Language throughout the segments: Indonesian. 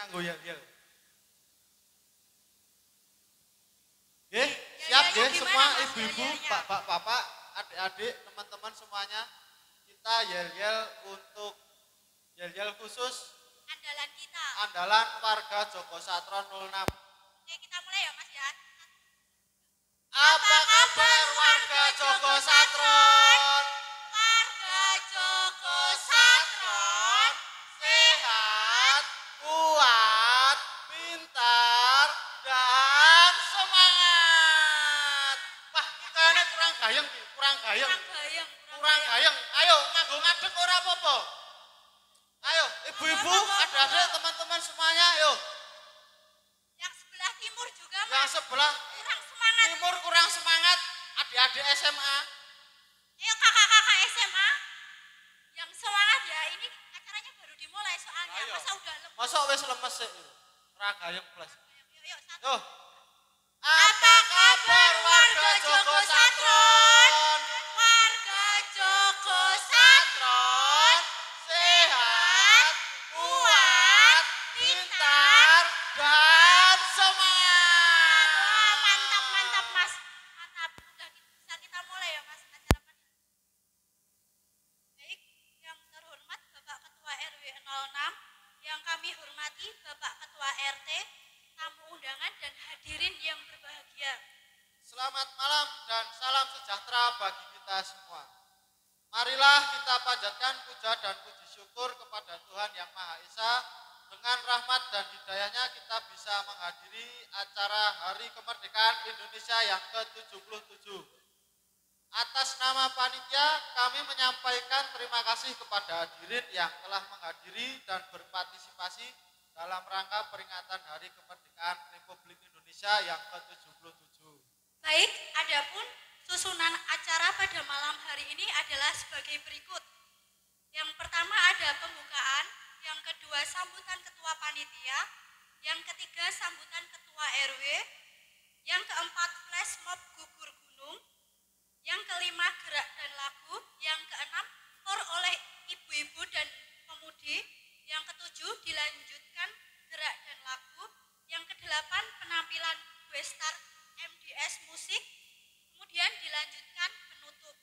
Nganggo yel-yel. Nggih, siap Yel-yelnya nggih gimana, semua Mas, ibu-ibu, yel-yelnya? bapak-bapak, adik-adik, teman-teman semuanya. Kita yel-yel untuk yel-yel khusus Andalan kita. andalan warga Joko Satron 06. Oke, kita mulai ya, Mas ya. Apa kabar warga Joko Satron? Gayeng, kurang gayeng. Ayo, nganggo ngadeg ora apa-apa. Ayo, ibu-ibu, adik-adik, teman-teman semuanya, ayo. Yang sebelah timur juga, Yang Mas. sebelah Kurang semangat. timur kurang semangat, adik-adik SMA. Ayo kakak-kakak SMA. Yang semangat ya, ini acaranya baru dimulai soalnya. Ayo. Masa udah lemes. Masa wis lemes sih? Ora gayeng plus. Satu. Yo. Apa kabar warga Joko hadirin yang telah menghadiri dan berpartisipasi dalam rangka peringatan Hari Kemerdekaan Republik Indonesia yang ke-77. Baik, adapun susunan acara pada malam hari ini adalah sebagai berikut. Yang pertama ada pembukaan, yang kedua sambutan ketua panitia, yang ketiga sambutan ketua RW, yang keempat flash mob gugur gunung, yang kelima gerak dan lagu, yang keenam kor oleh ibu-ibu dan pemudi, yang ketujuh dilanjutkan gerak dan lagu, yang kedelapan penampilan gue star MDS musik, kemudian dilanjutkan penutup.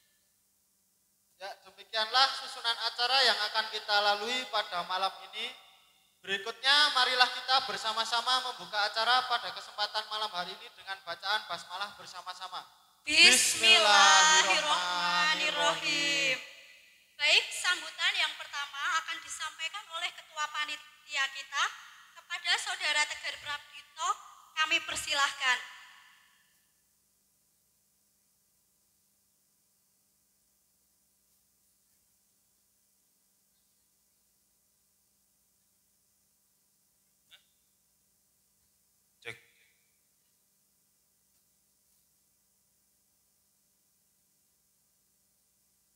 Ya, demikianlah susunan acara yang akan kita lalui pada malam ini. Berikutnya, marilah kita bersama-sama membuka acara pada kesempatan malam hari ini dengan bacaan basmalah bersama-sama. Bismillahirrahmanirrahim. Baik, sambutan yang pertama akan disampaikan oleh ketua panitia kita kepada saudara Tegar Prabdito. Kami persilahkan. Cek.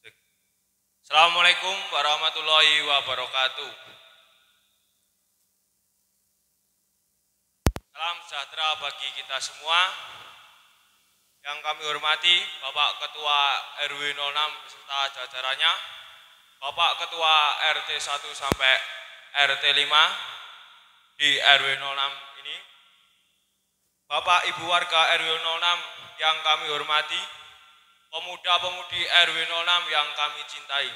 Cek. Assalamualaikum warahmatullahi wabarakatuh. Salam sejahtera bagi kita semua. Yang kami hormati Bapak Ketua RW 06 beserta jajarannya, Bapak Ketua RT 1 sampai RT 5 di RW 06 ini, Bapak Ibu warga RW 06 yang kami hormati, pemuda-pemudi RW 06 yang kami cintai.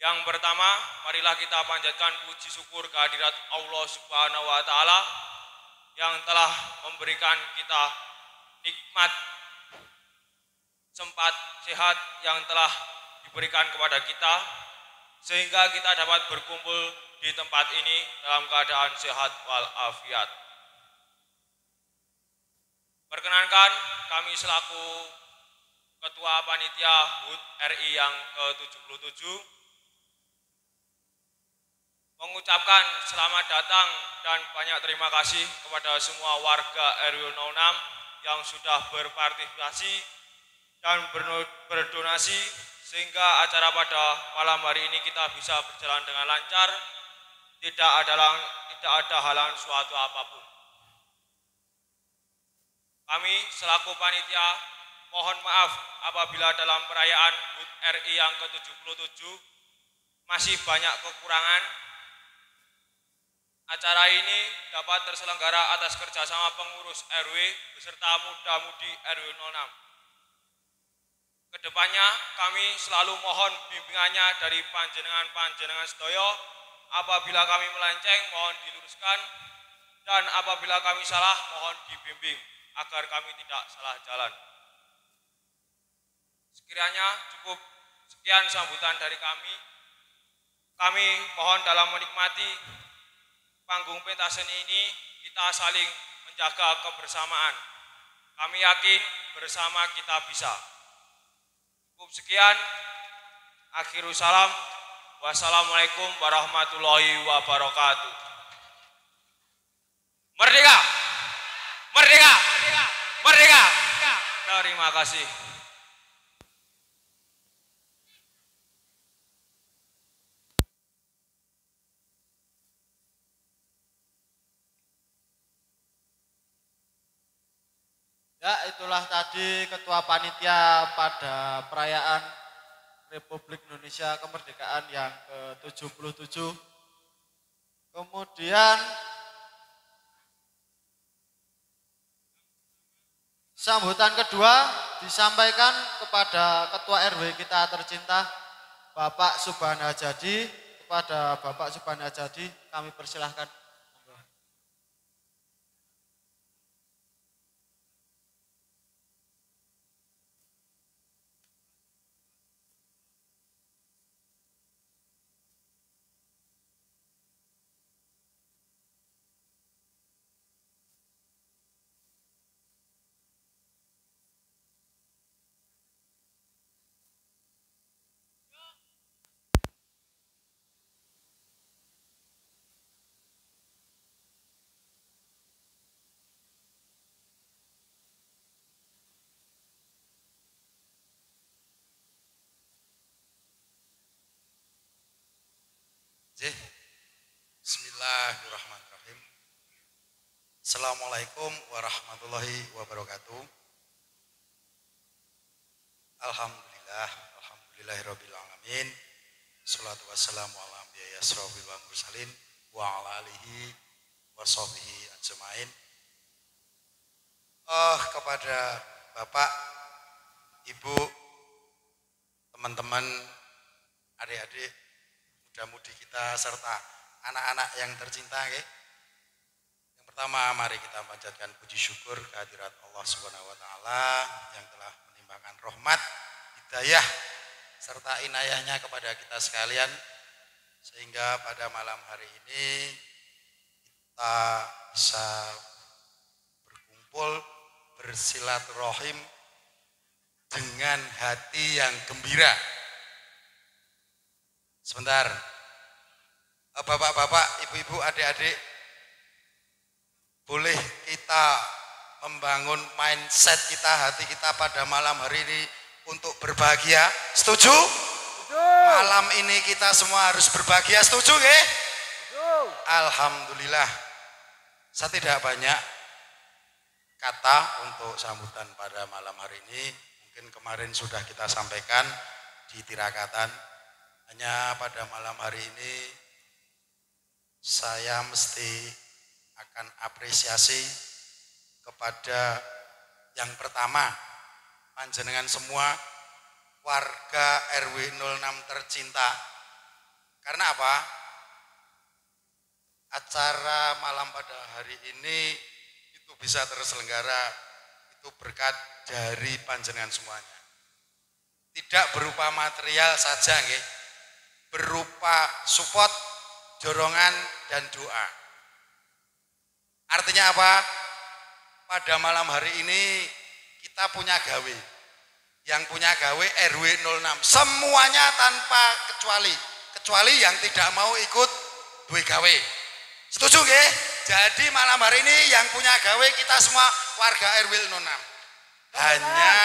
Yang pertama, marilah kita panjatkan puji syukur kehadirat Allah Subhanahu wa taala yang telah memberikan kita nikmat sempat sehat yang telah diberikan kepada kita sehingga kita dapat berkumpul di tempat ini dalam keadaan sehat walafiat. Perkenankan kami selaku Ketua Panitia HUT RI yang ke-77 mengucapkan selamat datang dan banyak terima kasih kepada semua warga RW 06 yang sudah berpartisipasi dan berdonasi sehingga acara pada malam hari ini kita bisa berjalan dengan lancar, tidak ada tidak ada halangan suatu apa pun. Kami selaku panitia mohon maaf apabila dalam perayaan HUT RI yang ke-77 masih banyak kekurangan. Acara ini dapat terselenggara atas kerjasama pengurus RW beserta muda-mudi RW 06. Ke depannya kami selalu mohon bimbingannya dari panjenengan-panjenengan sedoyo. Apabila kami melenceng mohon diluruskan dan apabila kami salah mohon dibimbing agar kami tidak salah jalan. Sekiranya cukup sekian sambutan dari kami. Kami mohon dalam menikmati panggung pentas seni ini kita saling menjaga kebersamaan. Kami yakin bersama kita bisa. Cukup sekian. Akhirul salam. Wassalamualaikum warahmatullahi wabarakatuh. Merdeka! Merdeka! Merdeka! Terima kasih. Ya, itulah tadi ketua panitia pada perayaan Republik Indonesia kemerdekaan yang ke-77. Kemudian sambutan kedua disampaikan kepada ketua RW kita tercinta Bapak Subhana Jadi. Kepada Bapak Subhana Jadi kami persilahkan Jih. Bismillahirrahmanirrahim. Assalamualaikum warahmatullahi wabarakatuh. Alhamdulillah, alhamdulillahirabbil alamin. Salatu wassalamu ala anbiya'i asrofil wa mursalin wa ala alihi wa sahbihi ajmain. Oh, kepada Bapak, Ibu, teman-teman, adik-adik muda-mudi kita serta anak-anak yang tercinta okay? Pertama mari kita panjatkan puji syukur kehadirat Allah Subhanahu wa taala yang telah menimbangkan rahmat, hidayah serta inayahnya kepada kita sekalian sehingga pada malam hari ini kita bisa berkumpul bersilaturahim dengan hati yang gembira Sebentar. Eh, bapak-bapak, ibu-ibu, adik-adik, boleh kita membangun mindset kita, hati kita pada malam hari ini untuk berbahagia. Setuju? Malam ini kita semua harus berbahagia. Setuju, ke? Alhamdulillah. Saya tidak banyak kata untuk sambutan pada malam hari ini. Mungkin kemarin sudah kita sampaikan di tirakatan hanya pada malam hari ini saya mesti akan apresiasi kepada yang pertama panjenengan semua warga RW 06 tercinta. Karena apa? Acara malam pada hari ini itu bisa terselenggara itu berkat dari panjenengan semuanya. Tidak berupa material saja, nggih berupa support, dorongan, dan doa. Artinya apa? Pada malam hari ini kita punya gawe. Yang punya gawe RW 06. Semuanya tanpa kecuali. Kecuali yang tidak mau ikut duwe gawe. Setuju nggih? Jadi malam hari ini yang punya gawe kita semua warga RW 06. Hanya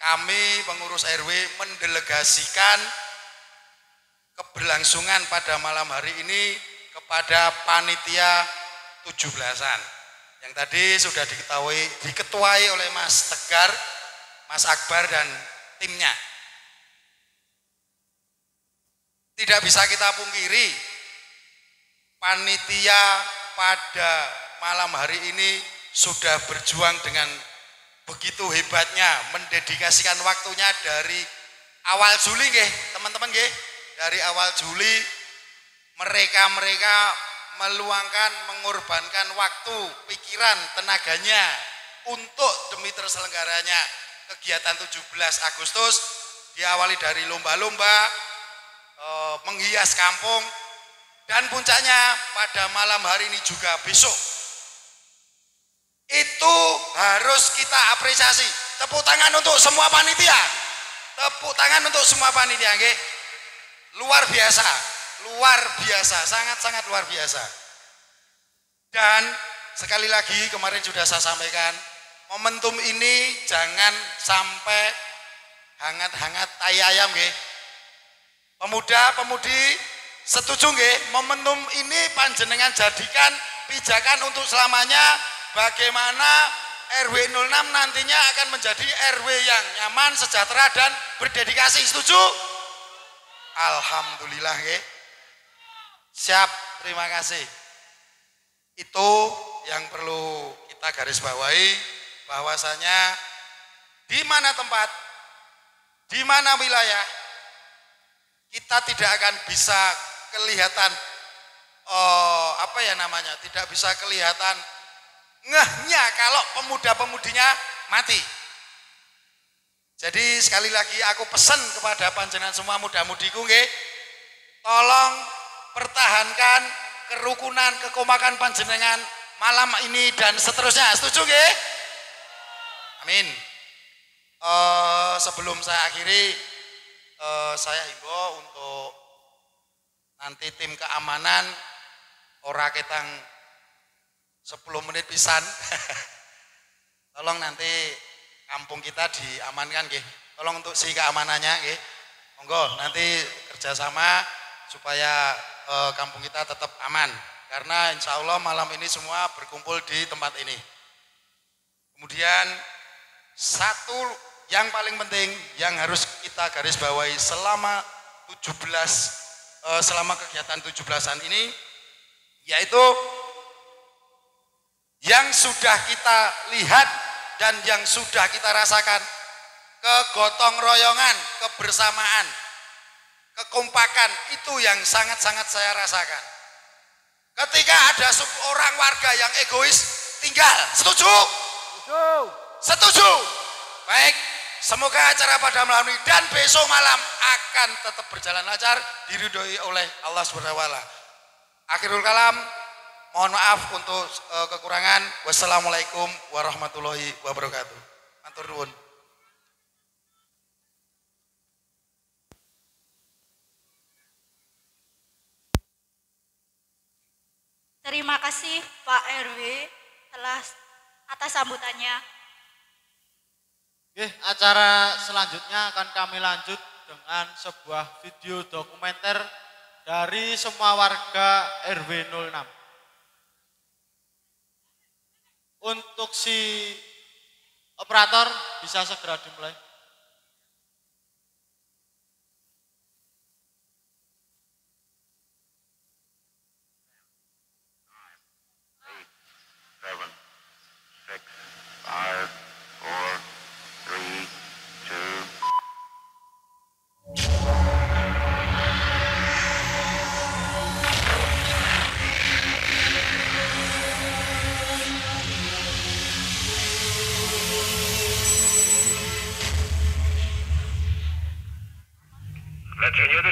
kami pengurus RW mendelegasikan keberlangsungan pada malam hari ini kepada panitia 17-an yang tadi sudah diketahui diketuai oleh Mas Tegar Mas Akbar dan timnya. Tidak bisa kita pungkiri, panitia pada malam hari ini sudah berjuang dengan begitu hebatnya mendedikasikan waktunya dari awal Juli nggih, teman-teman nggih. Dari awal Juli mereka-mereka meluangkan mengorbankan waktu, pikiran, tenaganya untuk demi terselenggaranya. Kegiatan 17 Agustus diawali dari lomba-lomba eh, menghias kampung dan puncaknya pada malam hari ini juga besok. Itu harus kita apresiasi. Tepuk tangan untuk semua panitia. Tepuk tangan untuk semua panitia nggih. Luar biasa luar biasa sangat-sangat luar biasa dan sekali lagi kemarin sudah saya sampaikan momentum ini jangan sampai hangat-hangat tai ayam nggih. Pemuda-pemudi setuju nggih momentum ini panjenengan jadikan pijakan untuk selamanya bagaimana RW 06 nantinya akan menjadi RW yang nyaman, sejahtera dan berdedikasi. Setuju? Alhamdulillah nggih. Siap, terima kasih. Itu yang perlu kita garis bawahi bahwasanya di mana tempat, di mana wilayah, kita tidak akan bisa kelihatan oh, apa ya namanya, tidak bisa kelihatan ngehnya kalau pemuda-pemudinya mati. Jadi sekali lagi aku pesan kepada panjenengan semua muda-mudiku nggih, tolong pertahankan kerukunan, kekomakan panjenengan malam ini dan seterusnya. Setuju nggih? Amin. Uh, sebelum saya akhiri, uh, saya himbau untuk nanti tim keamanan ora ketang 10 menit pisan. Tolong nanti kampung kita diamankan nggih. Tolong untuk si keamanannya nggih. Monggo nanti kerjasama supaya uh, kampung kita tetap aman. Karena insya Allah malam ini semua berkumpul di tempat ini. Kemudian satu yang paling penting yang harus kita garis bawahi selama 17 eh, selama kegiatan 17-an ini yaitu yang sudah kita lihat dan yang sudah kita rasakan kegotong royongan, kebersamaan, kekompakan itu yang sangat-sangat saya rasakan. Ketika ada orang warga yang egois tinggal, setuju? Setuju. Setuju? Baik, semoga acara pada malam ini dan besok malam akan tetap berjalan lancar diridhoi oleh Allah Subhanahu wa. Akhirul kalam, mohon maaf untuk uh, kekurangan. Wassalamualaikum warahmatullahi wabarakatuh. Matur nuwun. Terima kasih Pak RW telah atas sambutannya. Oke, acara selanjutnya akan kami lanjut dengan sebuah video dokumenter dari semua warga RW 06. Untuk si operator bisa segera dimulai.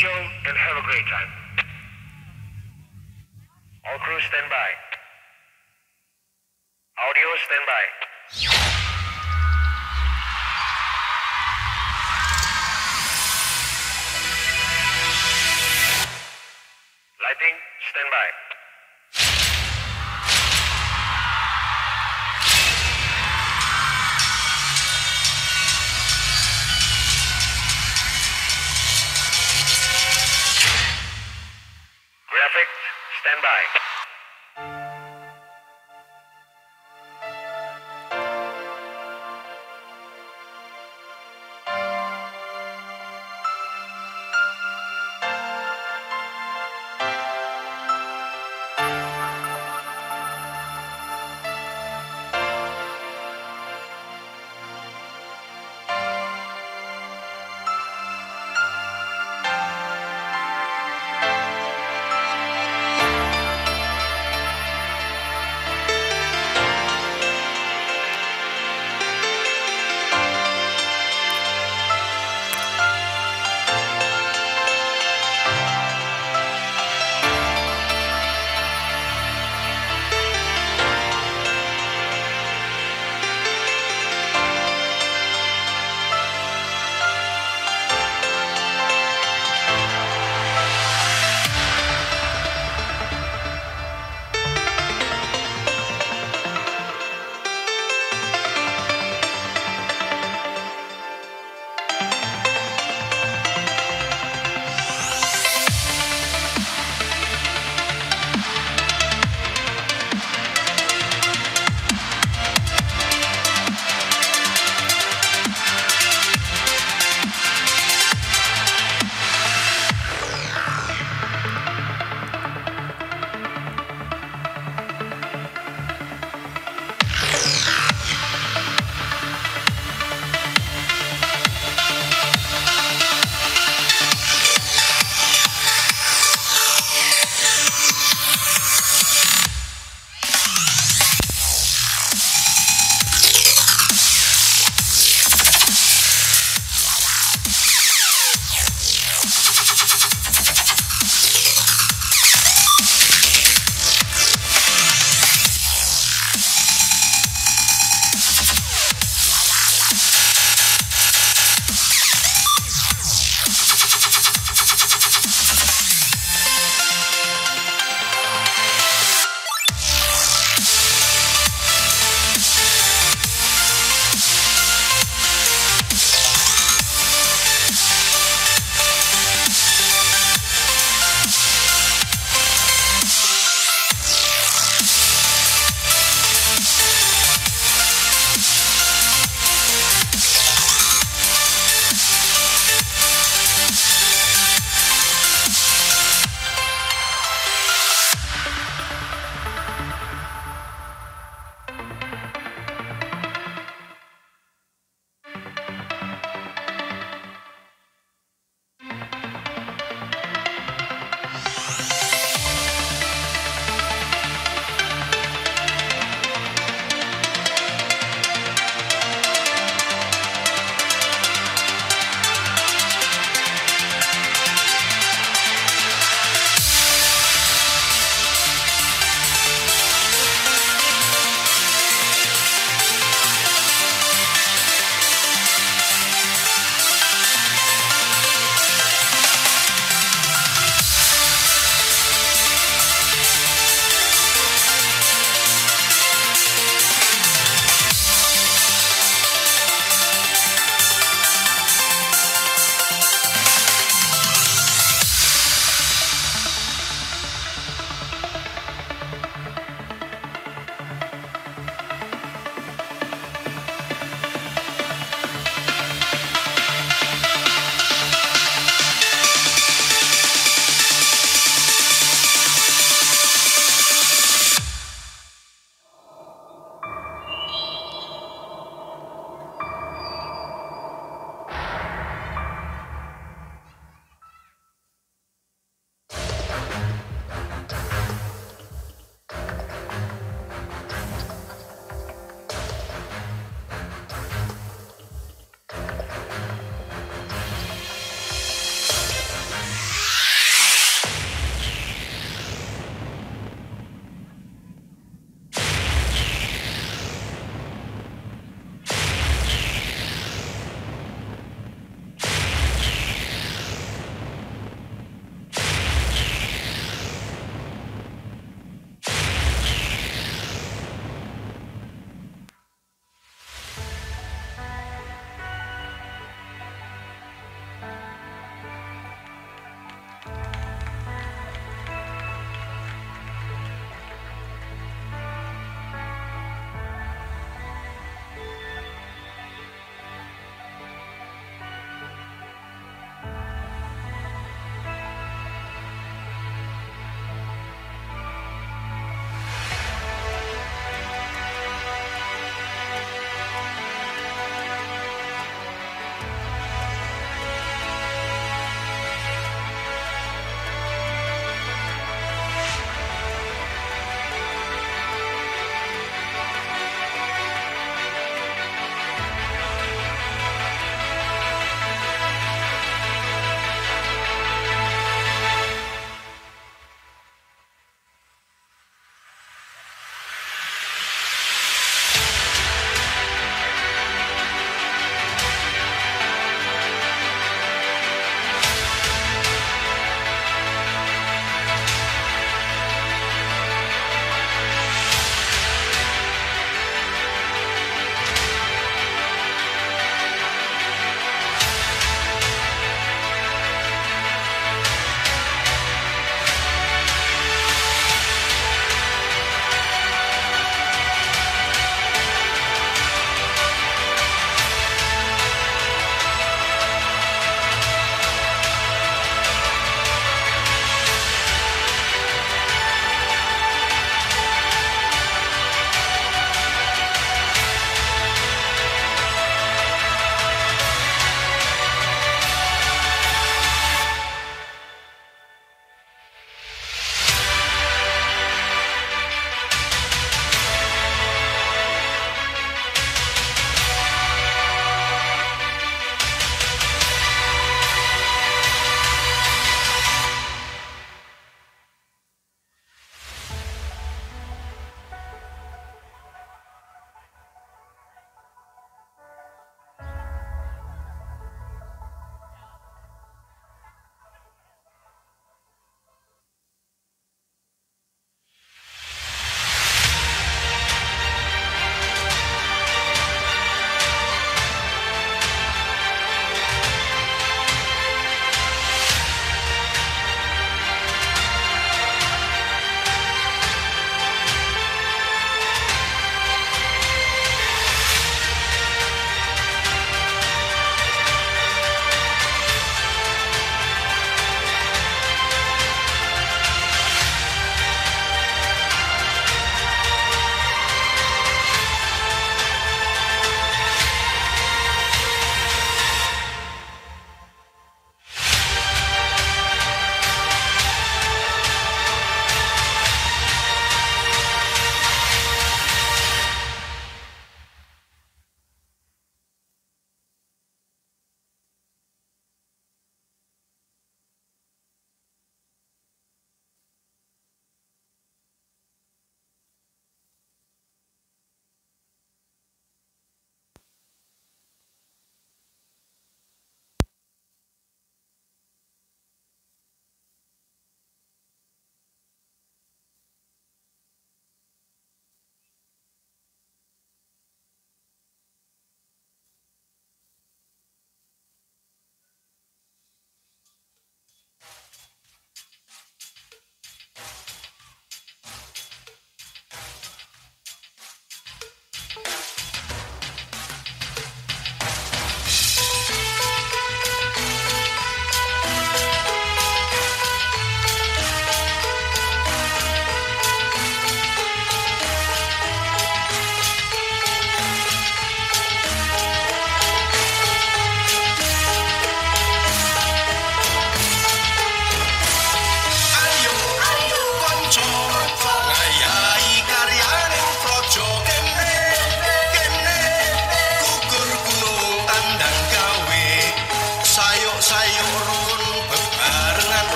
Show and have a great time.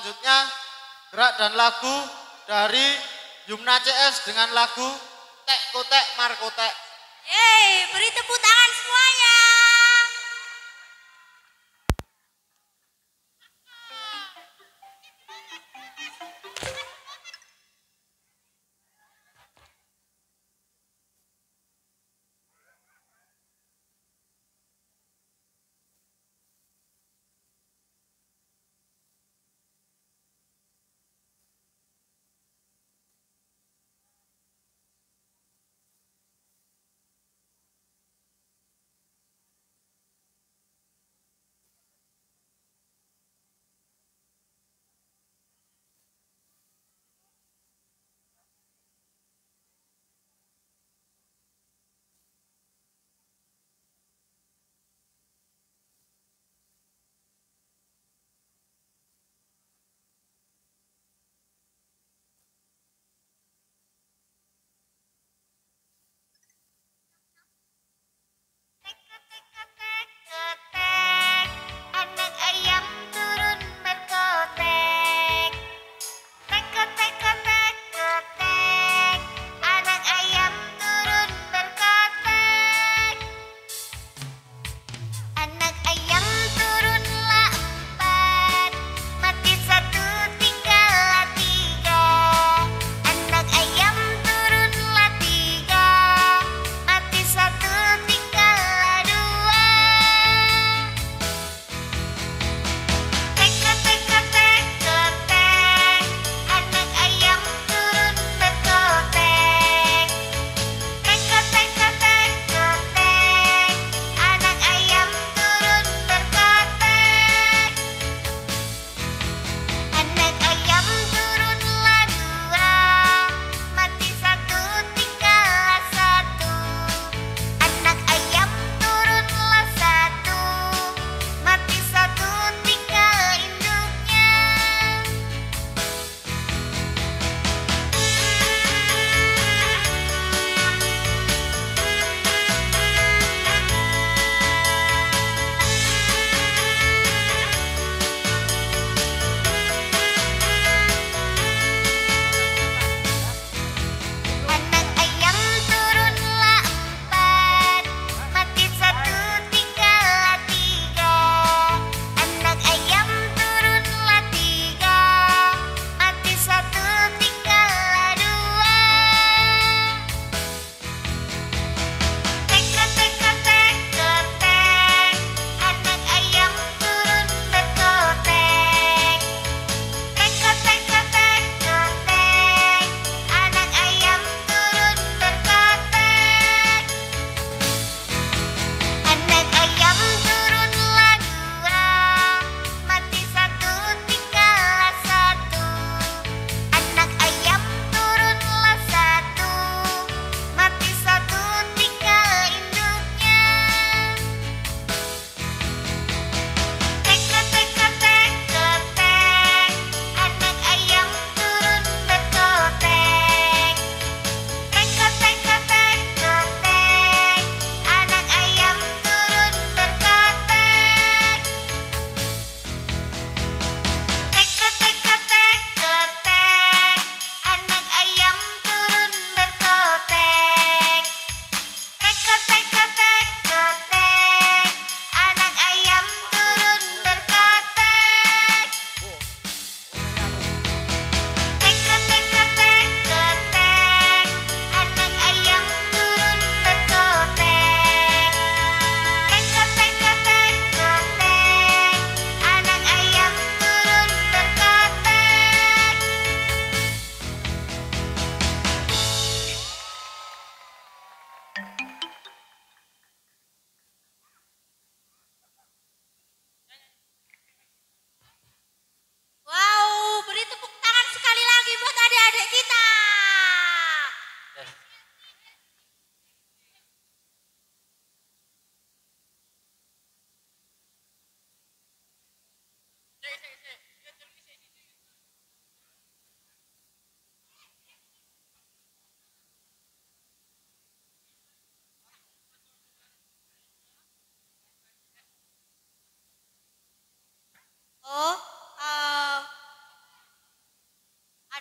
Selanjutnya gerak dan lagu dari Yumna CS dengan lagu Tek Kotek Markotek. Yeay, beri tepuk tangan semuanya.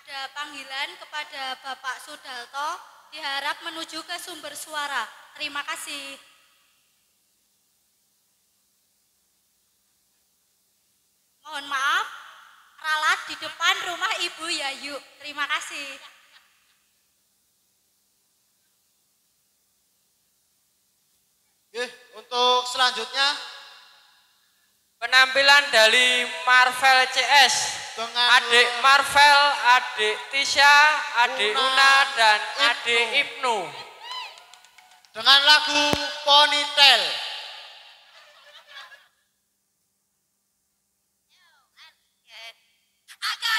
Ada panggilan kepada Bapak Sudalto diharap menuju ke sumber suara. Terima kasih. Mohon maaf, ralat di depan rumah Ibu Yayu. Terima kasih. Oke, untuk selanjutnya Penampilan dari Marvel CS. Adik Marvel, adik Tisha, adik Una, Una, dan Ibnu. adik Ibnu. dengan lagu Ponytail. I got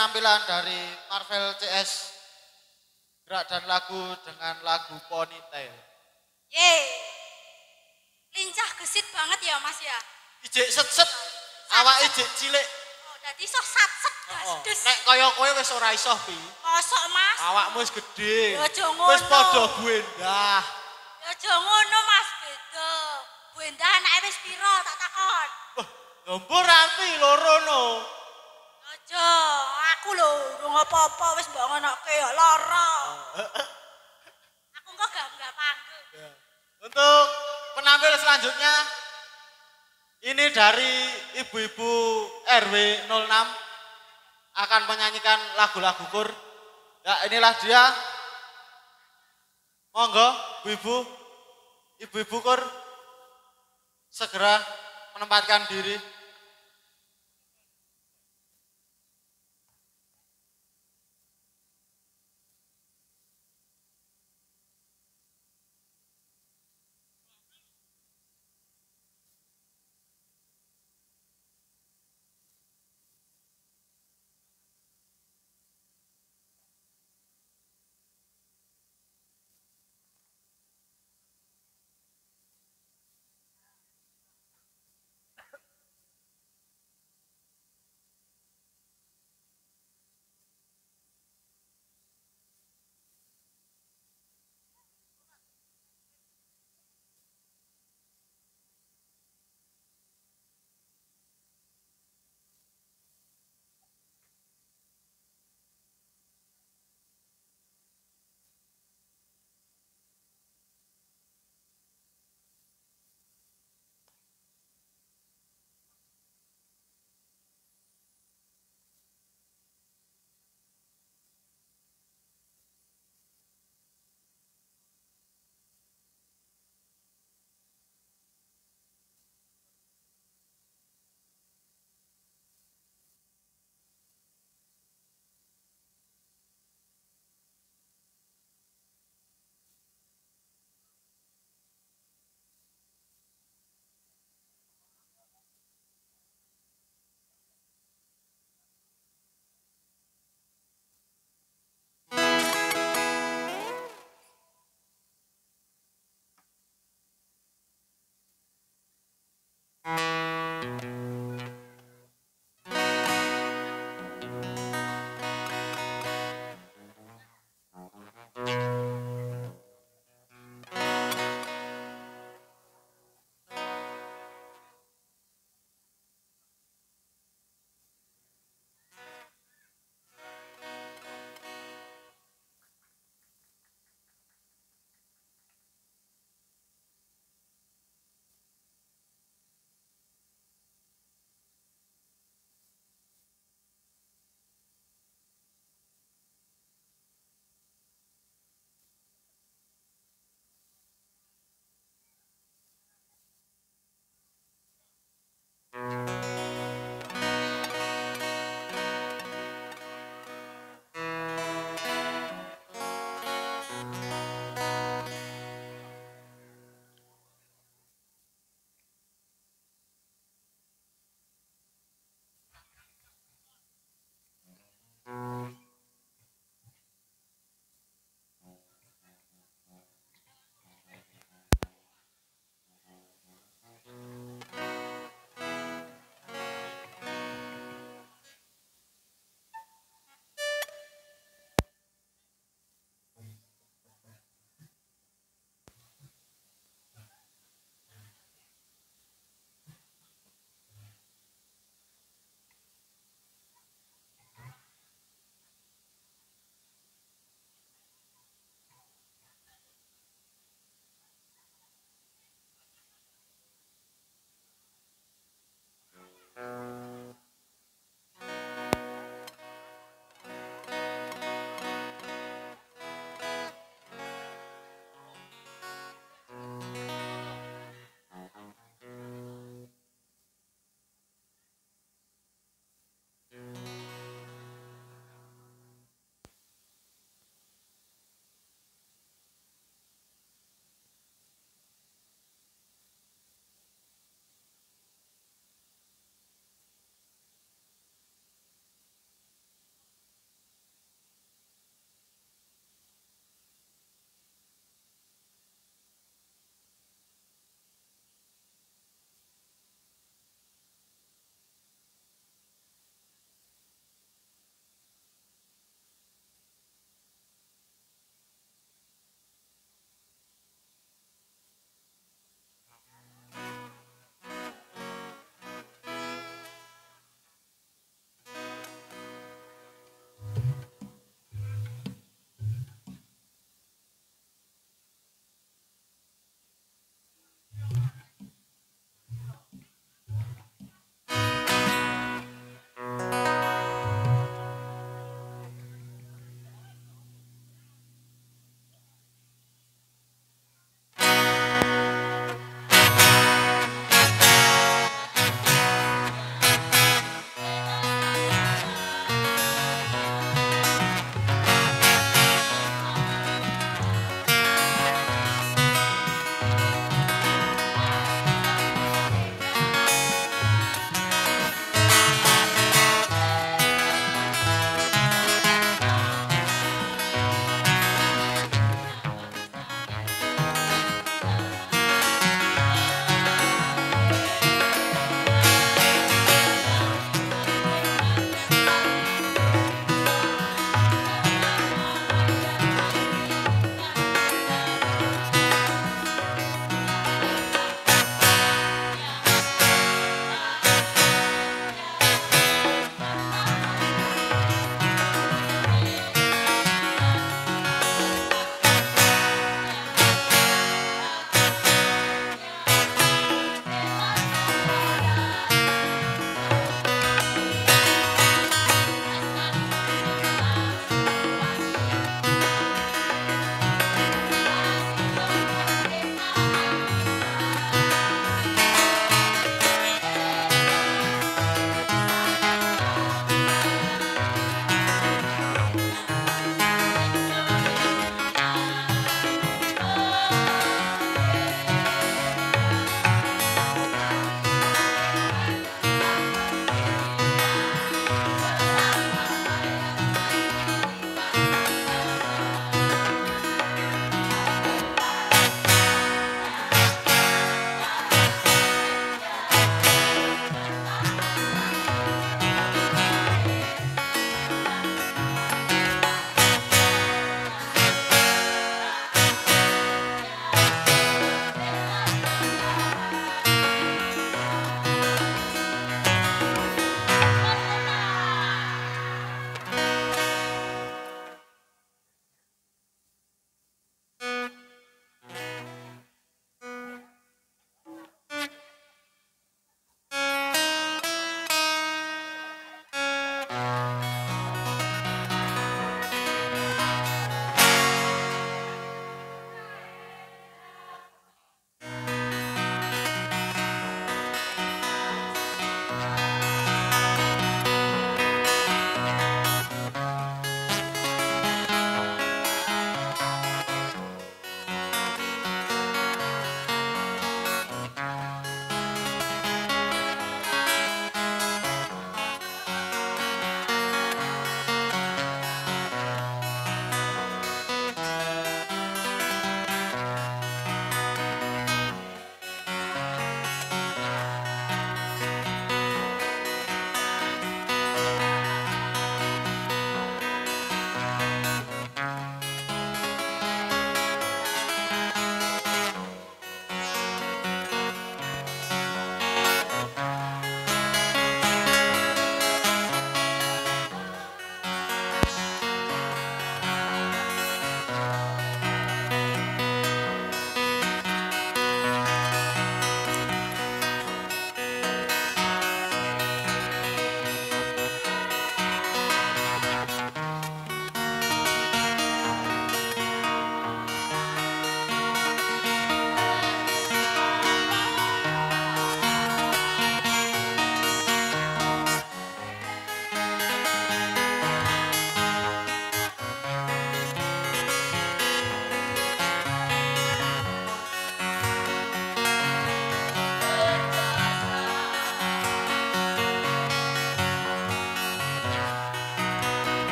penampilan dari Marvel CS gerak dan lagu dengan lagu Ponytail. Yeay. Lincah gesit banget ya Mas ya. Ijek set-set, awak ijek cilik. Oh, dadi iso satset Oh, gasdes. nek kaya kowe wis ora iso pi. Mosok Mas. Awakmu wis gedhe. Ya, aja Wis ngono. padha buendah. Ya aja ngono Mas, beda. Bu Endah anake wis piro tak takon. Wah, Jombor ranti loro no. Aku lho urung apa-apa wis mbok ngonoke ya lara. Aku kok gak gak panggung. Ya. Untuk penampil selanjutnya ini dari ibu-ibu RW 06 akan menyanyikan lagu-lagu kur. Ya inilah dia. Monggo ibu-ibu, ibu-ibu kur segera menempatkan diri.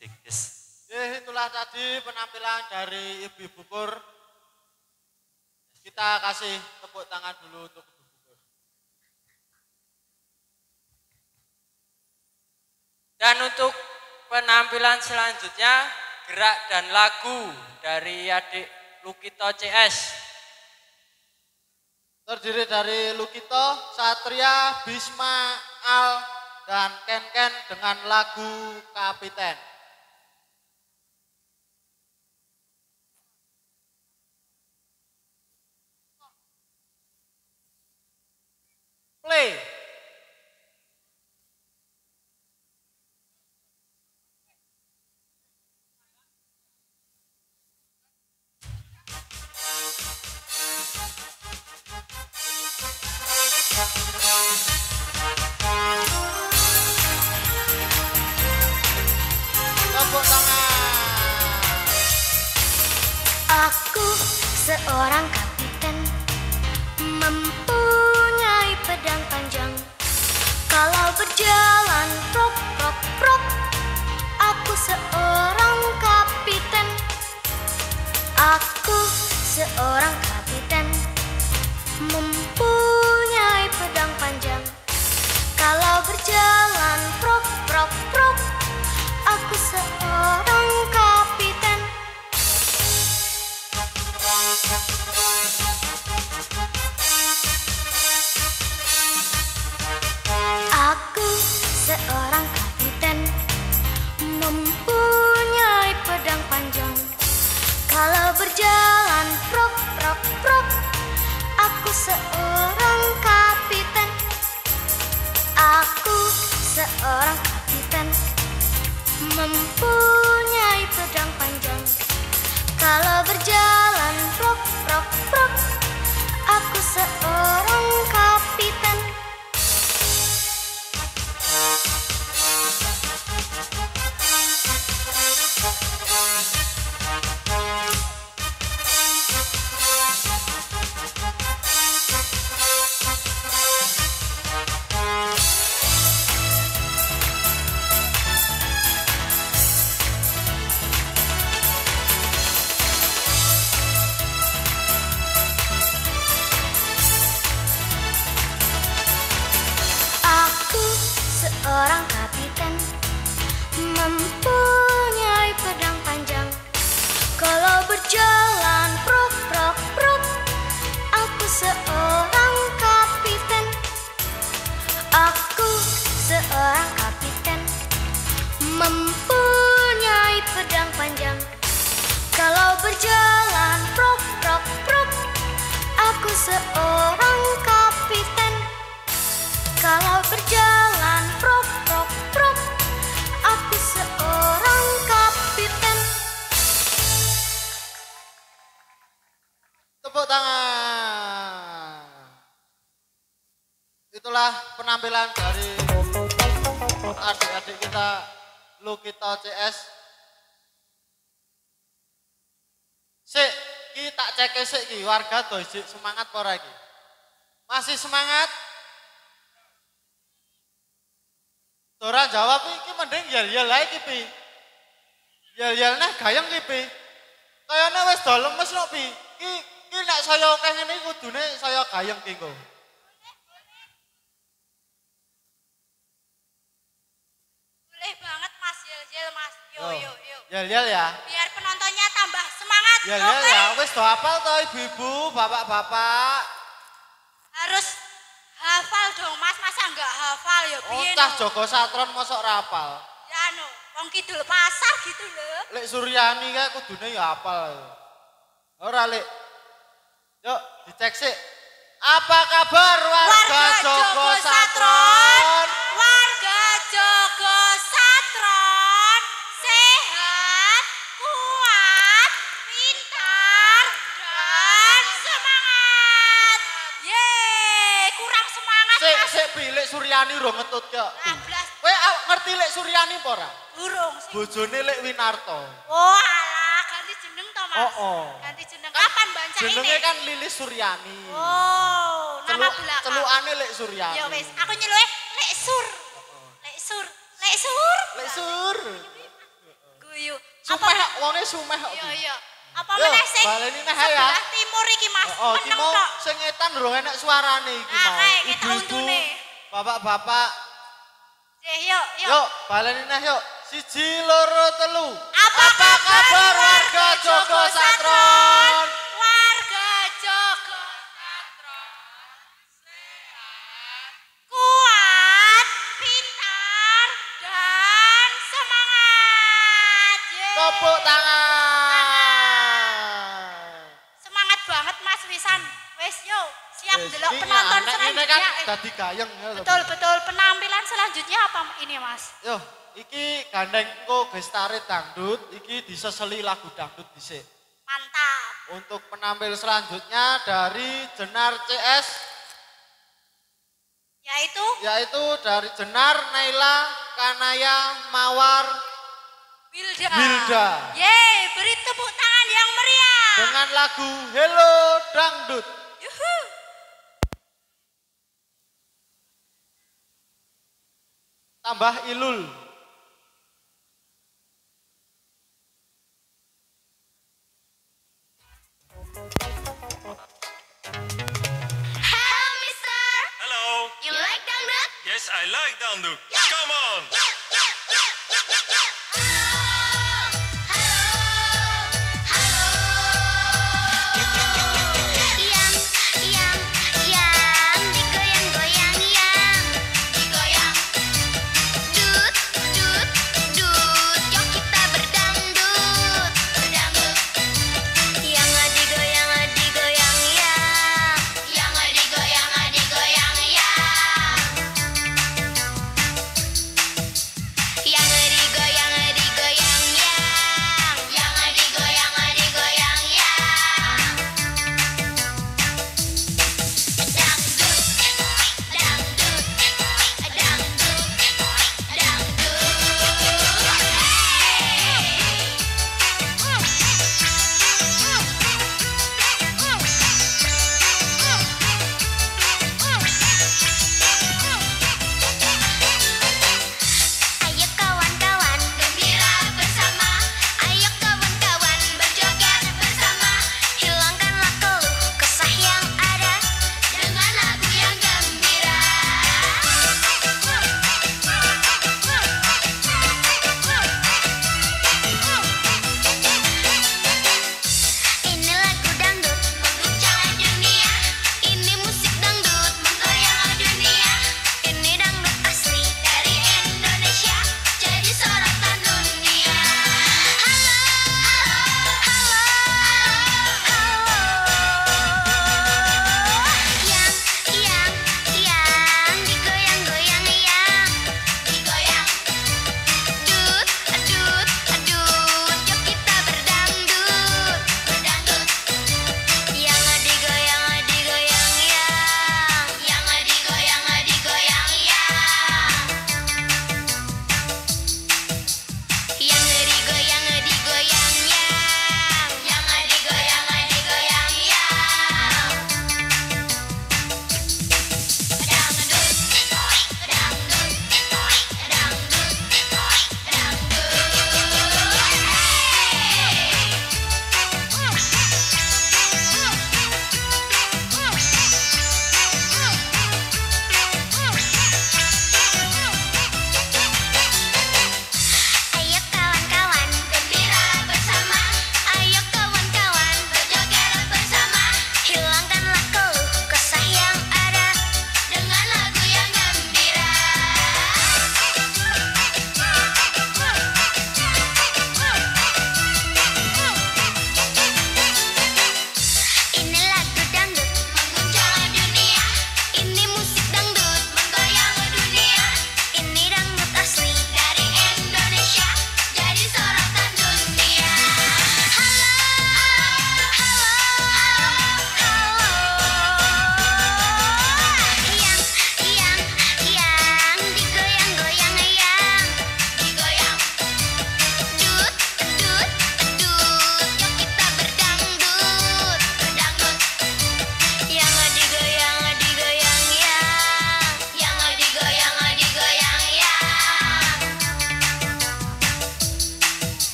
Jekes. Ya, itulah tadi penampilan dari Ibu-Ibu Kur. Kita kasih tepuk tangan dulu untuk Ibu Kur. Dan untuk penampilan selanjutnya gerak dan lagu dari adik Lukito CS. Terdiri dari Lukito, Satria, Bisma, Al, dan Ken Ken dengan lagu Kapiten. Play. Tepuk tangan. Aku seorang kapiten Berjalan prok prok prok Aku seorang kapiten. Aku seorang kapiten. Mempunyai pedang panjang. Kalau berjalan prok prok prok Aku seorang kapiten seorang kapiten Mempunyai pedang panjang. Kalau berjalan prok prok prok Aku seorang kapiten. Aku seorang kapiten Mempunyai pedang panjang. Kalau berjalan prok prok prok Aku seorang kapiten berjalan prok prok prok Aku seorang kapiten kalau berjalan prok prok prok Aku seorang kapiten Tepuk tangan. Itulah penampilan dari adik-adik kita Lukito CS. Sik, ki tak cek sik ki warga to sik semangat apa ora iki? Masih semangat? Ora jawab iki mending yel-yel ae iki pi. Yel-yel neh gayeng iki pi. Kayane wis do lemes lho pi. Ki ki nek saya akeh ngene kudune saya gayeng ki. Boleh banget Mas Yel-Yel Mas. Yo Yo. yo yo. Yel-yel ya. Biar penontonnya tambah semangat. Yel-yel oke? ya. Wis do hafal to ibu-ibu, bapak-bapak. Harus hafal dong Mas. Masa enggak hafal ya Oh, piye no? Joko Satron mosok ra hafal. Ya no. Wong kidul pasar gitu loh. Lek Suryani kae kudune ya hafal. Ora lek. Yuk, dicek sik. Apa kabar warga, Joko, Satron? Warga Sik pilih Suryani ro ngetut kok. 16 Kowe ah, ngerti lek Suryani apa ora? burung sih. Bojone lek Winarto. Oh alah, ganti jeneng toh Mas. Oh, oh. Ganti jeneng. Kapan banca ini? Jenenge kan Lilis Suryani. Oh, nama Celuk- belakang. Celukane lek Suryani. Ya wes, aku nyeluwe Lek Sur. Lek Sur. Lek Sur. Lek Sur. guyu. Sumeh wonge sumeh kok. Iya iya. Apa meneh sing baleni neh ya. timur iki Mas? Oh, mau tok. sing ngetan durung enak suarane iki Nah, mau. kae, ketok Ibu-ibu, untune. Bapak-bapak, Jeh, yuk, yuk. yuk baleni neh yuk. Siji loro telu. Apa, kabar warga Joko Satron? Warga Joko Satron. Sehat. Kuat, pintar, dan semangat. Yeay. Tepuk tangan. Semangat banget Mas Wisan. Wes yo, siap delok iki penonton selanjutnya. kan Eh, dadi gayeng ya. betul betul penampilan selanjutnya apa ini Mas? Yo, iki gandeng engko gestare dangdut, iki diseseli lagu dangdut dhisik. Mantap. Untuk penampil selanjutnya dari Jenar CS Yaitu yaitu dari Jenar Naila Kanaya Mawar Wilda. Wilda. Yeay, beri tepuk tangan yang meriah. dengan lagu Hello Dangdut. Tambah Ilul. Hello, mister. Hello. You like dangdut? Yes, I like Dangdut. Come on. Yang,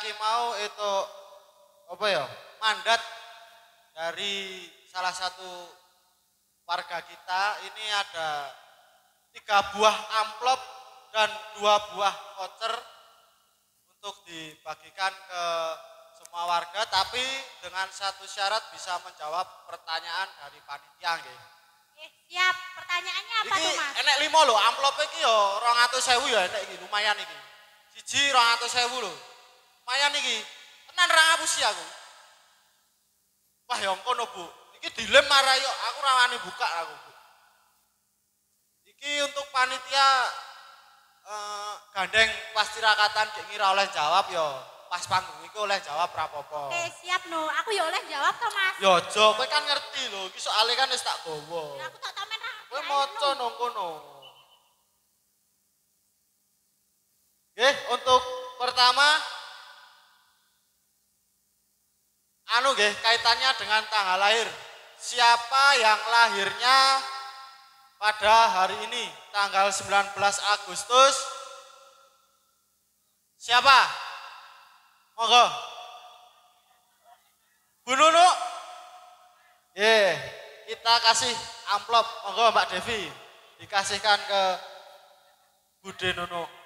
ki mau itu apa ya? Mandat dari salah satu warga kita ini ada tiga buah amplop dan dua buah voucher untuk dibagikan ke semua warga tapi dengan satu syarat bisa menjawab pertanyaan dari panitia nggih. Eh, siap. Pertanyaannya apa Iki tuh, Mas? enek lima lho, amplop iki yo 200.000 ya enek iki, lumayan iki. Siji 200.000 lho. Lumayan iki. Tenan ra ngapusi aku. Wah, ya ngono, Bu. Iki dilem marah yo, aku ra wani buka aku, Bu. Iki untuk panitia eh, gandeng pasti rakatan gek ngira oleh jawab yo. Pas panggung iki oleh jawab rapopo. Oke, siap no. Aku ya oleh jawab toh, Mas. Yo aja, kowe kan ngerti lho, iki soalnya kan wis tak gowo. Ya, aku tak tamen ra. Kowe maca no. nang kono. Nggih, untuk pertama anu nggih kaitannya dengan tanggal lahir. Siapa yang lahirnya pada hari ini, tanggal 19 Agustus? Siapa? Monggo. Bu Nunu. Ye, kita kasih amplop, monggo Mbak Devi, dikasihkan ke Bude Nunu.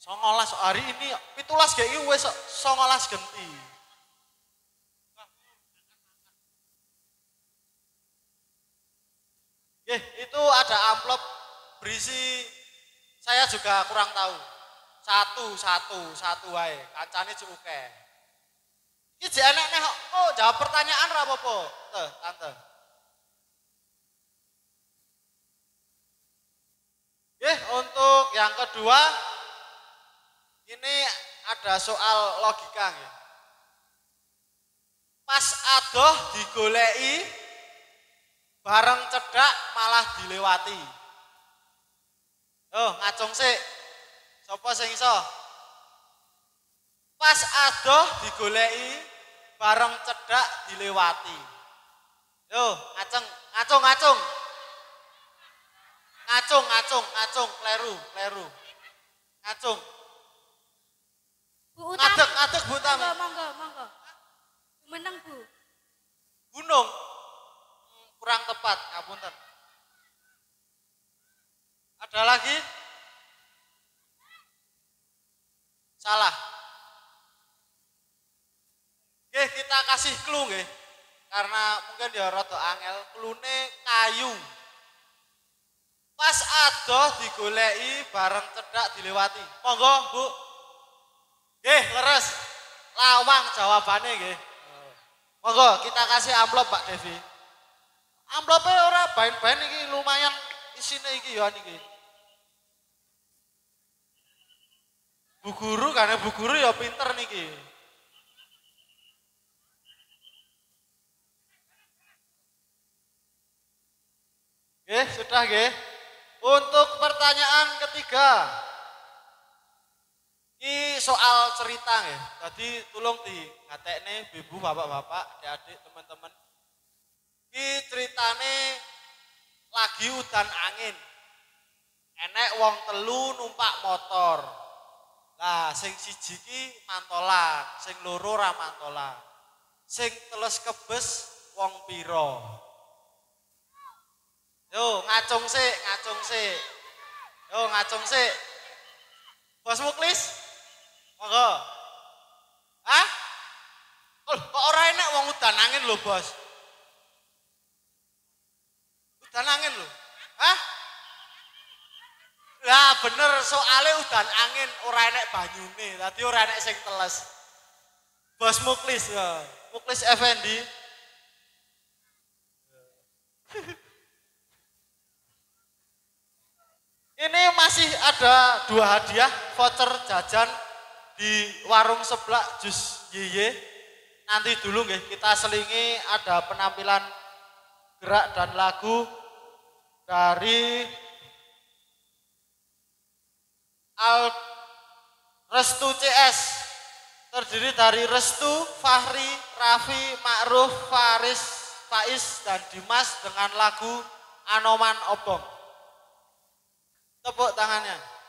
Songolas hari ini, pitulas iki wis songolas genti. Ye, itu ada amplop berisi saya juga kurang tahu. Satu, satu, satu wae. Kancane cukup. Iki jek enek nek kok oh, jawab pertanyaan ra apa-apa. Teh, tante. Oke, untuk yang kedua ini ada soal logika ya. Pas adoh digoleki bareng cedak malah dilewati. Oh, ngacung sik. Sapa sing iso? Pas adoh digoleki bareng cedak dilewati. Yo, ngaceng, ngacung, ngacung. Ngacung, ngacung, ngacung, kleru, kleru. Ngacung. Bu Utami. Ngadeg, ngadeg Bu Utami. Monggo, monggo, monggo. Meneng, Bu. Gunung. Kurang tepat, ngapunten. Ada lagi? Salah. Oke, kita kasih clue nggih. Karena mungkin dia rada angel, clue-ne kayu. Pas adoh digoleki bareng cedak dilewati. Monggo, Bu. Nggih, leres. Lawang jawabannya nggih. Monggo kita kasih amplop Pak Devi. Amplopnya ora bain-bain iki lumayan isine iki ya niki. Bu guru karena bu guru ya pinter niki. Oke, sudah nggih. Untuk pertanyaan ketiga. Ini soal cerita nggih. Tadi tolong di ngatekne ibu bapak-bapak, adik-adik, teman-teman. Ini ceritane lagi udan angin. Enek wong telu numpak motor. Lah sing siji ki mantolan, sing loro ra mantolan. Sing teles kebes wong piro? Yo ngacung sik, ngacung sik. Yo ngacung sik. Bos Muklis? Monggo. Hah? Oh, kok ora enek wong udan angin lho, Bos? Udan angin lho. Hah? Lah bener soalnya udan angin ora enek banyune, tadi ora enek sing teles. Bos Muklis ya. Muklis Effendi. Ini masih ada dua hadiah voucher jajan di warung sebelah Jus Yeye. Nanti dulu nggih kita selingi ada penampilan gerak dan lagu dari Al Restu CS terdiri dari Restu, Fahri, Raffi, Ma'ruf, Faris, Faiz, dan Dimas dengan lagu Anoman Obong. Tepuk tangannya.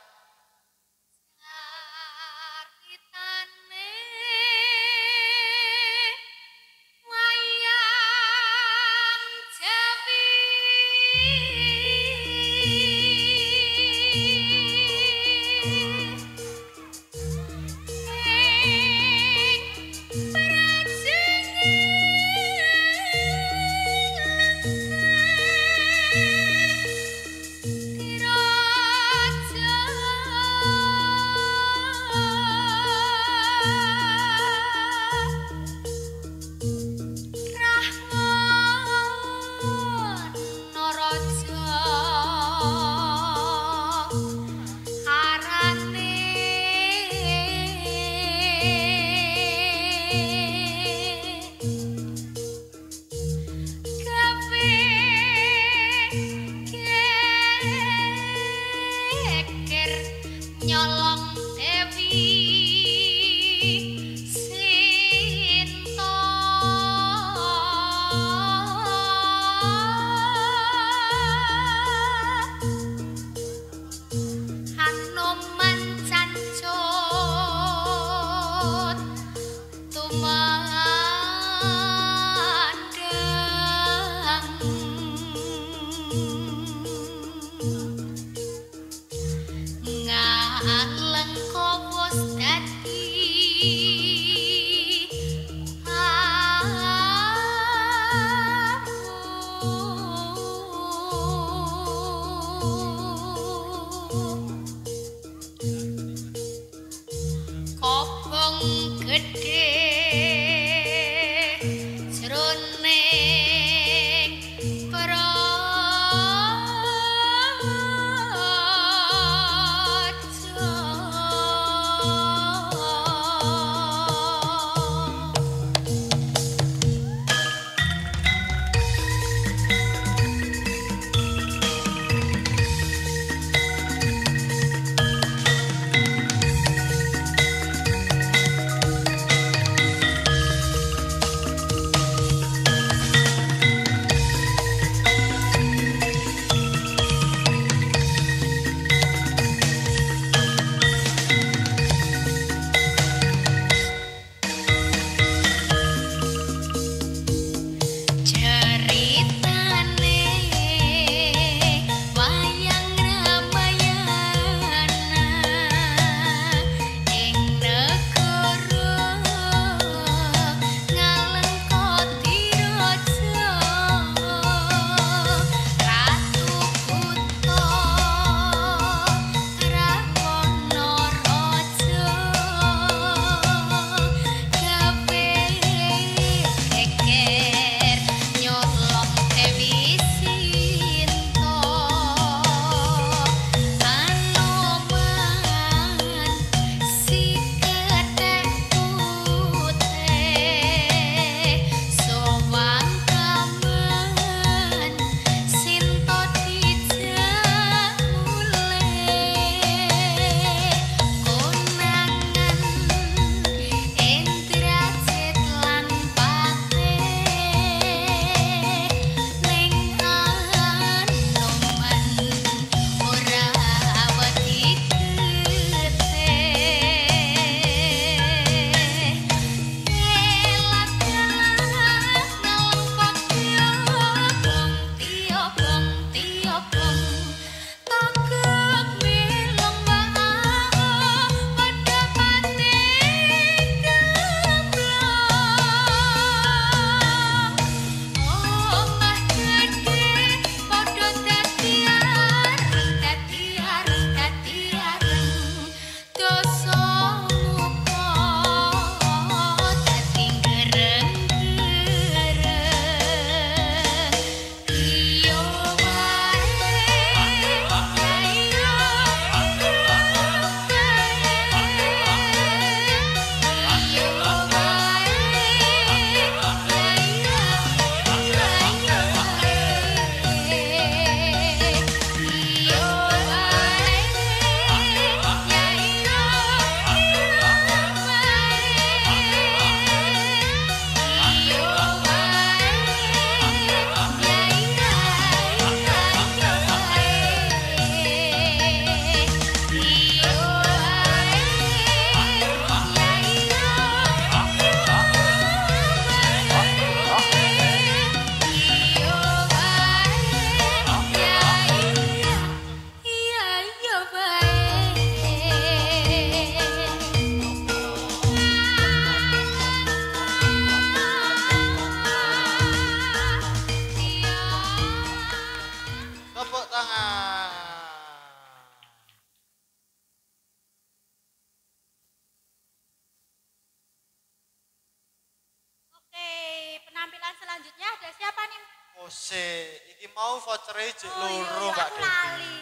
Oh iya, loro iya, Mbak aku Devi. lali.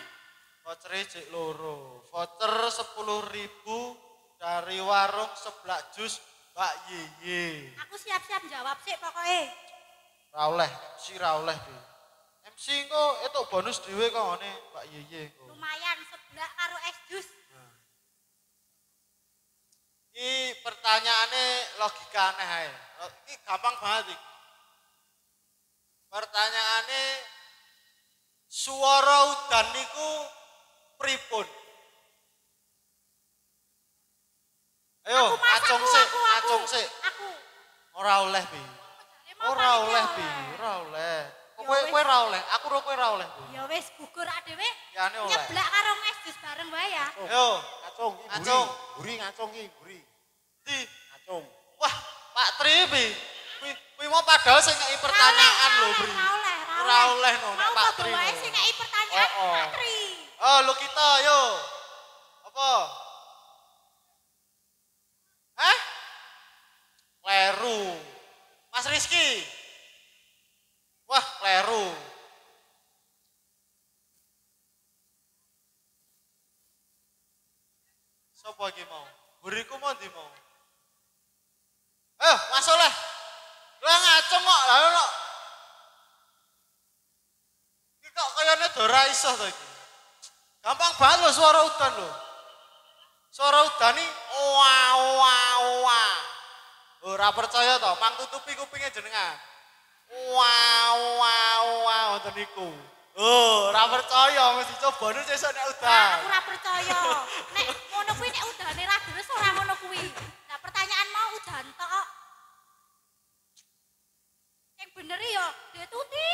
Voucher jek loro. Voucher 10.000 dari warung seblak jus Mbak Yeye. Aku siap-siap jawab sih pokoknya. Ra oleh, MC ra oleh Bi. MC kok itu bonus dhewe kok ngene Mbak Yeye kok. Lumayan sebelah karo es jus. Iki pertanyaannya logika aneh ae. Iki gampang banget iki. Pertanyaannya suara udan niku pripun? Ayo, acung sik, acung sik. Aku. Ora oleh, Bi. Ora oleh, Bi. Ora oleh. Kowe kowe ora oleh, aku ro kowe ora oleh. Ya wis gugur. Ya ane oleh. Nyeblak karo es jus bareng wae ya. Ayo, Ngacung, iki buri. Ngacung. Iki, buri. di. Ngacung. Wah, Pak Tri, Bi. Kuwi kuwi mau padahal sing ngeki pertanyaan lho, Bri. Ora oleh, Ora oleh no, nek Pak Tri. no. sing ngeki pertanyaan Oh, oh. Pak Tri. Oh, lu kita, yo. Apa? Hah? Kleru. Mas Rizky. Wah, kleru. Sopo iki mau? Buriku mau ndi mau? Eh, Mas Oleh. Lah ngacung kok, lah kok. Iki kok kayane ora iso to iki. Gampang banget suara udan loh. Suara udan nih wah wah wah. Ora percaya toh, mang tutupi kupingnya jenengan. Wah wah wah wonten niku. Oh, ora percaya mesti coba nu sesuk nek udan. aku ora percaya. Nek ngono kuwi nek udane ra deres ora ngono kuwi. Nah, pertanyaan mau udan tok. Yang bener ya, dia tuti,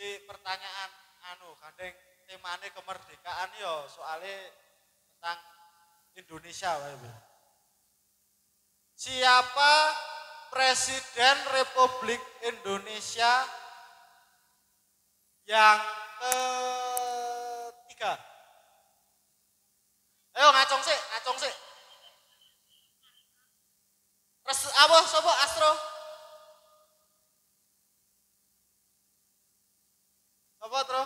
Iki pertanyaan anu gandeng temane kemerdekaan yo soalnya tentang Indonesia wae. Siapa Presiden Republik Indonesia yang ketiga? Ayo ngacung sih, ngacung sih. Res, apa, sopo Astro? Apa, Tro?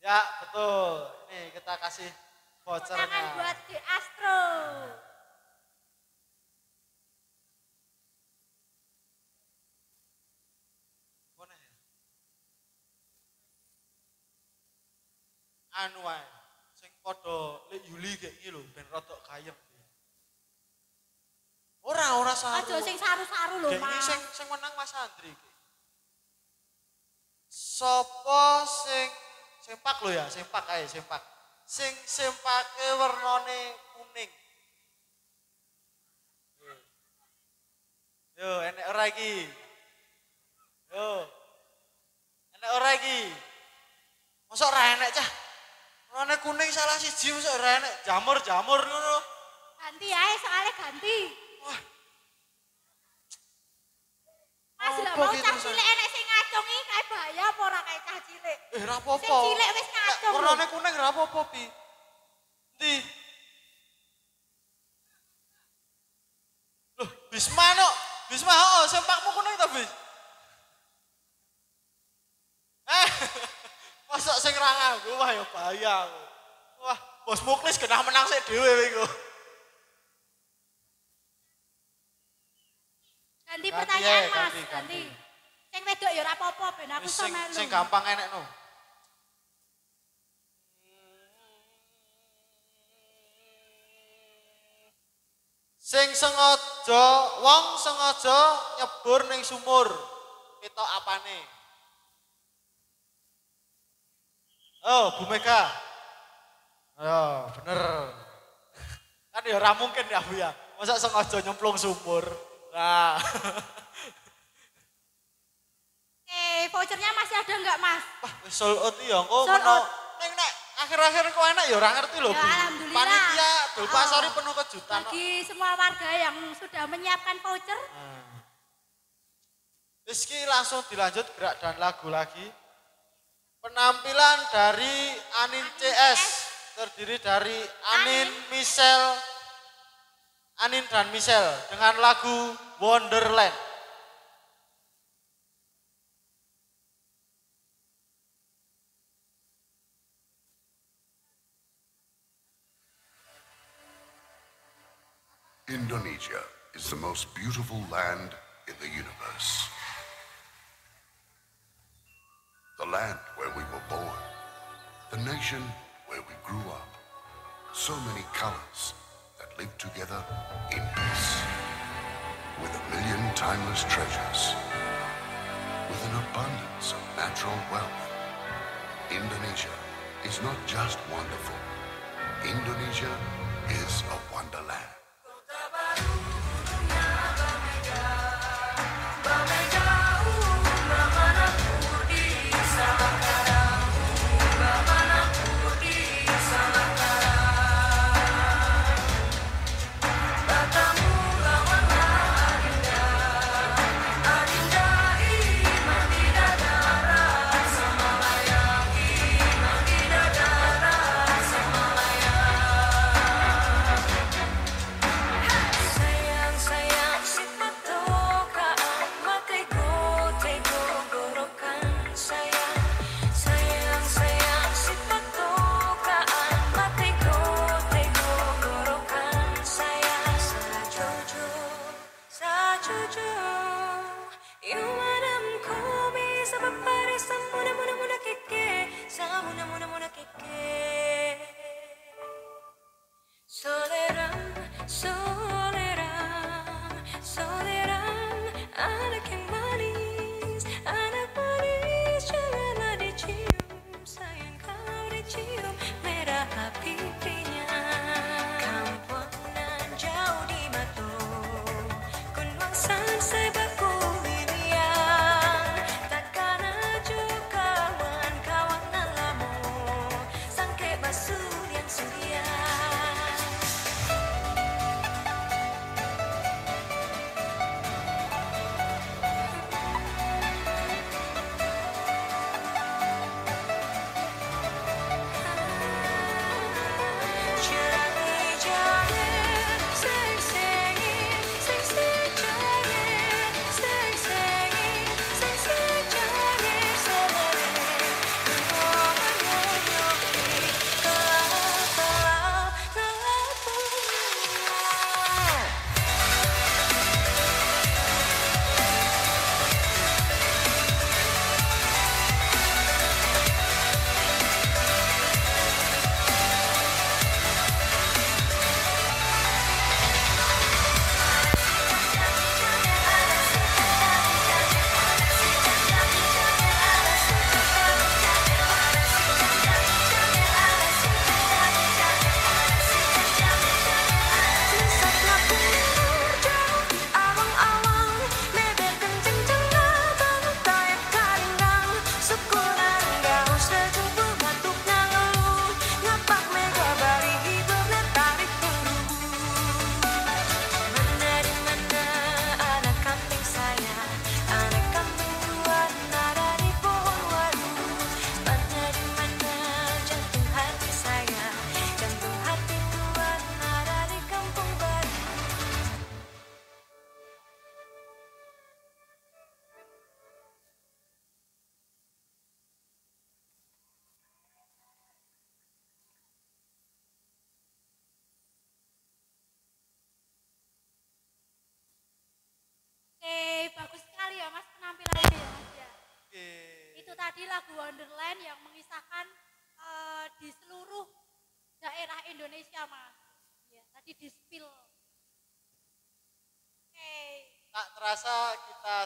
Ya, betul. Ini kita kasih vouchernya. Tangan buat di Astro. Ya? Anu wae. Sing padha lek Yuli kayak iki lho, ben rodok gayeng. Ora, ora saru. Aja sing saru-saru lho, Mas. sing sing menang Mas Andri iki. Sopo sing sempak lho ya, sempak ae, sempak. Sing sempake wernane kuning. Yo, enek ora iki? Yo. Enek ora iki? Mosok ora enek cah? Warna kuning salah siji mosok ora enek. Jamur-jamur ngono. Ganti ae soalnya ganti. Wah, Mas Apa mau cah cilik enek sing ngacung iki kae bahaya apa ora kae cah cilik? eh ra apa-apa. Sing cilik wis ngacung. Warnane kuning ra apa-apa, Pi. Ndi? Loh, Bisma no. Bisma, heeh, sempakmu kuning ta, Bis? Eh, masa sing ra nganggo wah ya bahaya aku. Wah, Bos Muklis kena menang sik dhewe iku. Ganti pertanyaan Mas, ganti. Sing wedok ya ora apa-apa ben aku iso sing melu. sing gampang enek no. Sing sengaja, wong sengaja nyebur ning sumur. Ketok apane? Oh, Bu Mega. Oh, bener. Kan ya ora mungkin ya, Bu ya. Masa sengaja nyemplung sumur. Nah. Eh, vouchernya masih ada enggak, Mas? Wah, wis sold out ya engko Sold meno. out. Ning nek akhir-akhir kok enak ya ora ngerti lho, Ya, Bu. alhamdulillah. Panitia Dul Oh. Pasori penuh kejutan. kok. Bagi semua warga yang sudah menyiapkan voucher. Wis ki langsung dilanjut gerak dan lagu lagi. Penampilan dari Anin CS terdiri dari Anin, Michelle, Anin dan Michelle dengan lagu Wonderland. Indonesia is the most beautiful land in the universe. The land where we were born. The nation where we grew up. So many colors live together in peace. With a million timeless treasures. With an abundance of natural wealth. Indonesia is not just wonderful. Indonesia is a wonderland.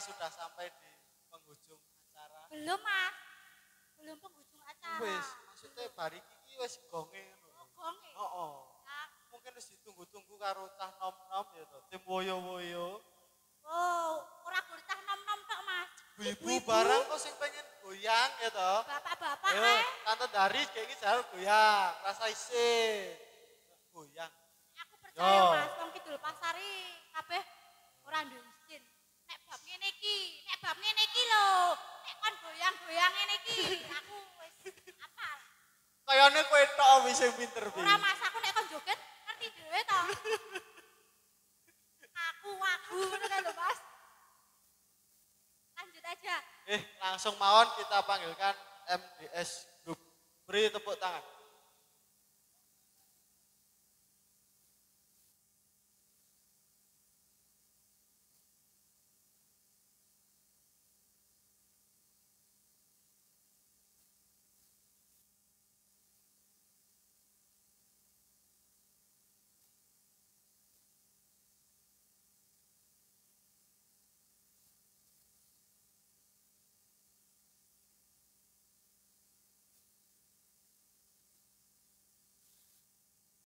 Sudah sampai di penghujung acara. belum Mas. Belum penghujung acara. Wis, maksudnya bari iki wis gonge ngono. Gonge. Heeh. Nah, Mungkin wis ditunggu-tunggu karo cah nom-nom ya to, tim woyo-woyo. Oh, ora gurtah nom-nom tok Mas. Ibu barang kok sing pengen goyang ya to. Bapak-bapak Ayo, eh. Tante Dari kayak iki jalur goyang, rasa isin. Goyang. Aku percaya Yo. Mas, wong kidul pasari kabeh ora duwe isin. Nek bab ngene iki, nek bab ngene iki lho, nek kon goyang-goyang ngene iki, aku wis apal. Kayane kowe tok wis sing pinter. Ora Mas, aku nek kon joget ngerti dhewe to. aku aku ngono lho Mas. Lanjut aja. Eh, langsung mawon kita panggilkan MDS Group. Beri tepuk tangan.